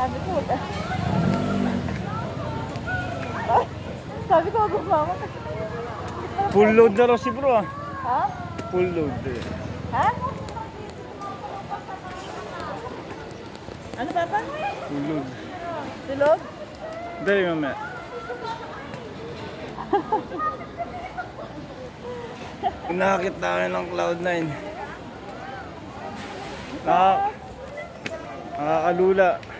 Sabi ko, Ah, sabi ko, gumawa. Full load na raw si bro ah. Ha? Full load. eh. Ha? Ano ba ba? Full load. Tulog? Dali mamaya. Nakakit tayo ng Cloud9. Nakak Nakakalula.